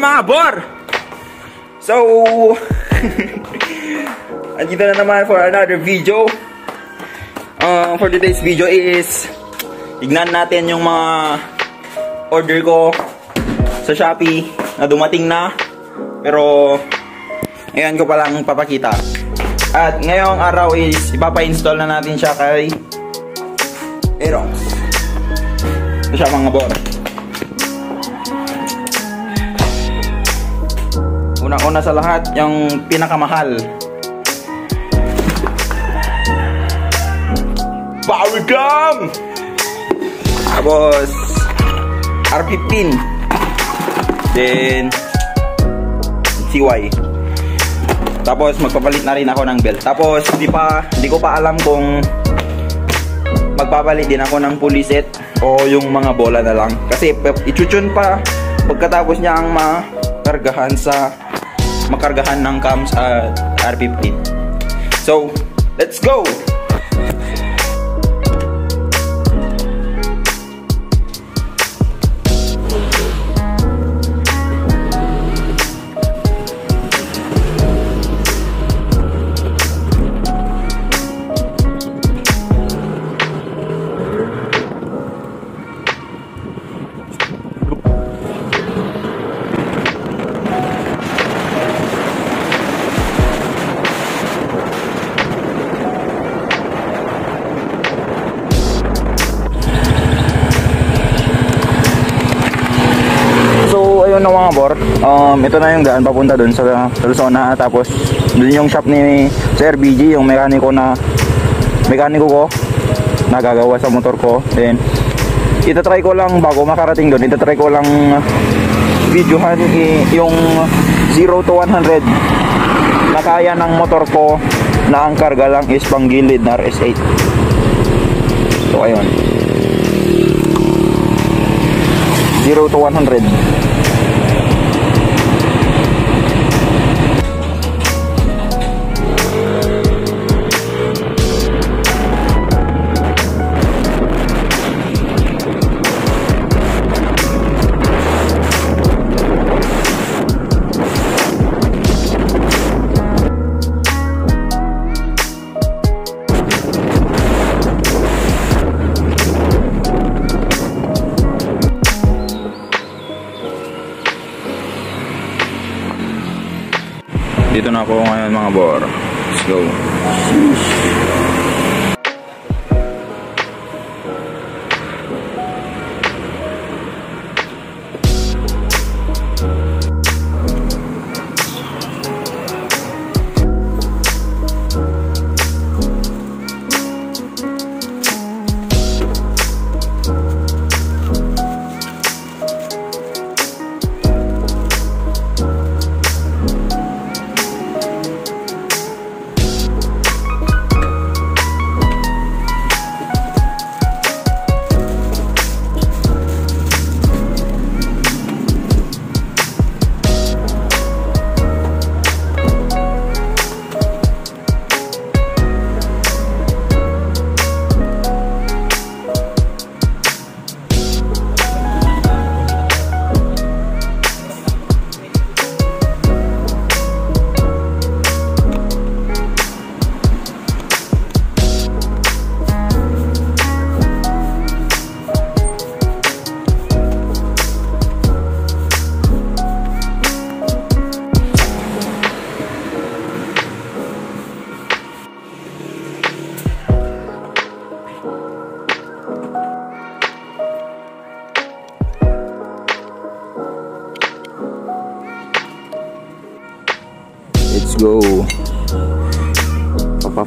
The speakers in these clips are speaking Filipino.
Mga bor! So, andito na naman for another video. Uh, for today's video is, tignan natin yung mga order ko sa Shopee na dumating na. Pero, ngayon ko palang papakita. At ngayong araw is, ipapa-install na natin siya kay Aerox. Ito siya mga bor. Una-una sa lahat, yung pinakamahal. Powercam! Tapos, R15. Then, CY. Tapos, magpapalit na rin ako ng belt. Tapos, hindi pa, hindi ko pa alam kung magpapalit din ako ng pulley set o yung mga bola na lang. Kasi, ichuchun pa pagkatapos niya ang makargahan sa makargahan ng cams at R15. So, let's go! So, ayun na mga bor. Um, ito na yung daan papunta dun sa Luzona. Tapos, dun yung shop ni Sir BG, yung mekaniko na mekaniko ko na gagawa sa motor ko. Then, itatry ko lang bago makarating dun. Itatry ko lang videohan i- yung 0 to 100 na kaya ng motor ko na ang karga lang is panggilid na RS8. So, ayun. 0 to 100. Ako ngayon mga bor. Let's go.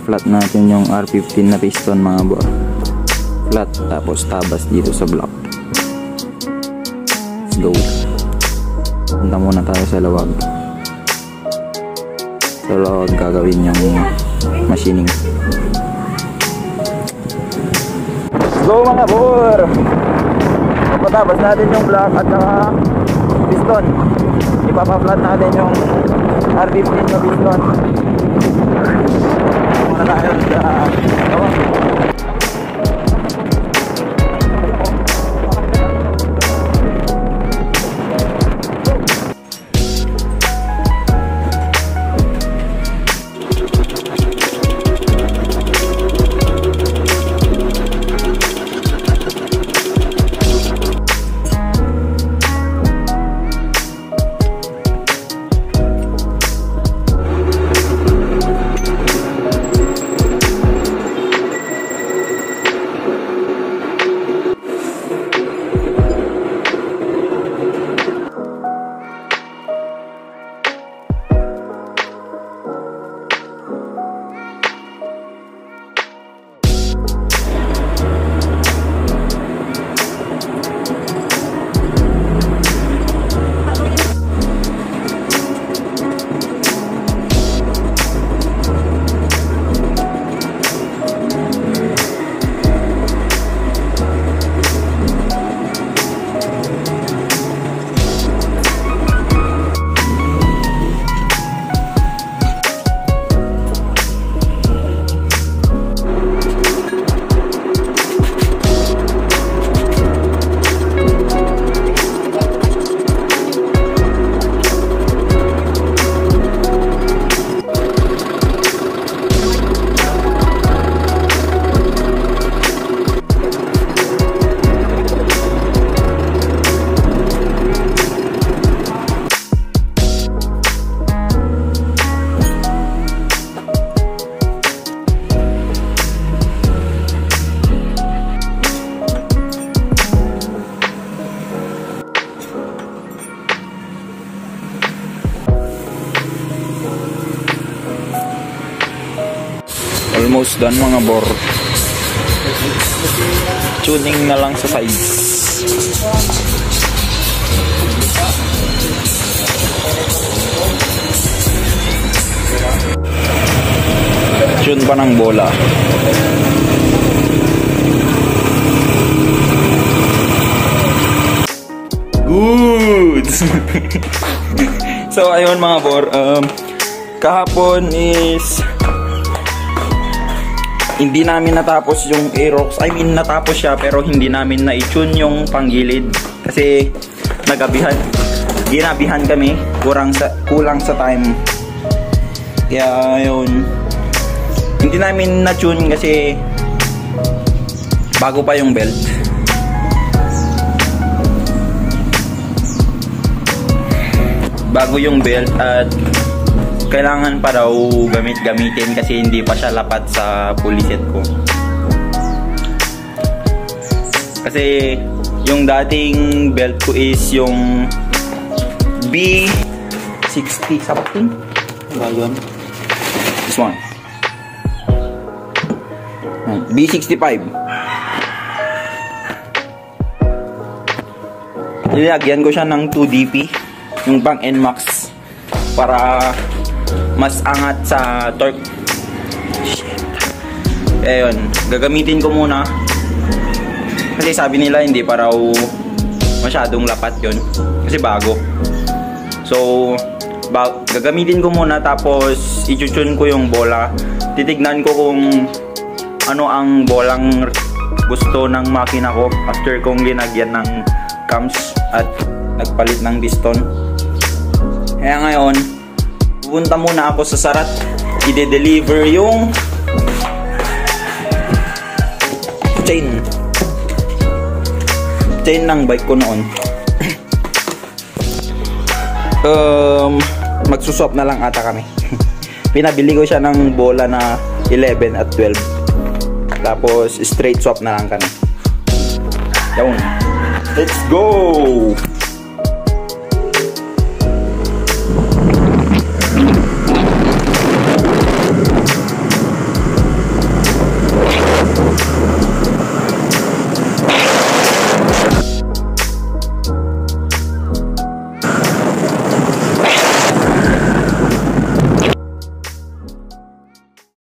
Papa-flat natin yung R15 na piston mga bor. Flat tapos tabas dito sa block. Let's go. Punta muna tayo sa lawag. Sa lawag gagawin yung machining. Let's go mga bor! Papatabas natin yung block at saka piston. Ipapa-flat natin yung R15 na piston. Muna tayo Almost done mga bor. Tuning na lang sa sides. Tune pa ng bola. Good! so, ayun mga bor. Um, kahapon is hindi namin natapos yung Aerox. I mean, natapos siya pero hindi namin na-tune yung panggilid. Kasi nagabihan. Ginabihan kami. Kurang sa, kulang sa time. Kaya, ayun. Hindi namin na-tune kasi bago pa yung belt. Bago yung belt at kailangan pa daw gamit-gamitin kasi hindi pa siya lapat sa puliset ko. Kasi yung dating belt ko is yung B60 something. Diba yun? This one. B65. Nilagyan ko siya ng 2DP, yung pang NMAX, para mas angat sa torque. Shit. Ayun, gagamitin ko muna. Kasi sabi nila hindi pa raw masyadong lapat yon Kasi bago. So, ba gagamitin ko muna tapos i-tune ko yung bola. Titignan ko kung ano ang bolang gusto ng makina ko after kong linagyan ng cams at nagpalit ng piston. Kaya ngayon, pupunta muna ako sa Sarat. I-deliver yung chain. Chain ng bike ko noon. um, magsuswap na lang ata kami. Pinabili ko siya ng bola na 11 at 12. Tapos, straight swap na lang kami. Yun. Let's go!